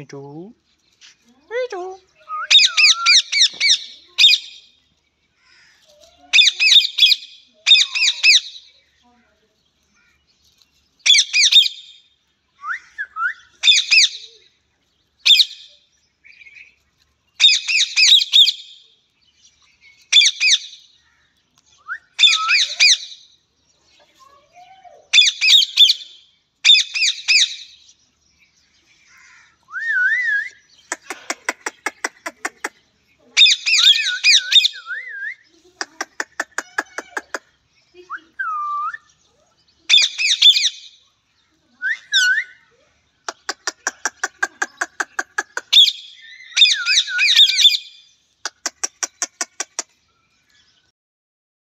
Me too. Me too.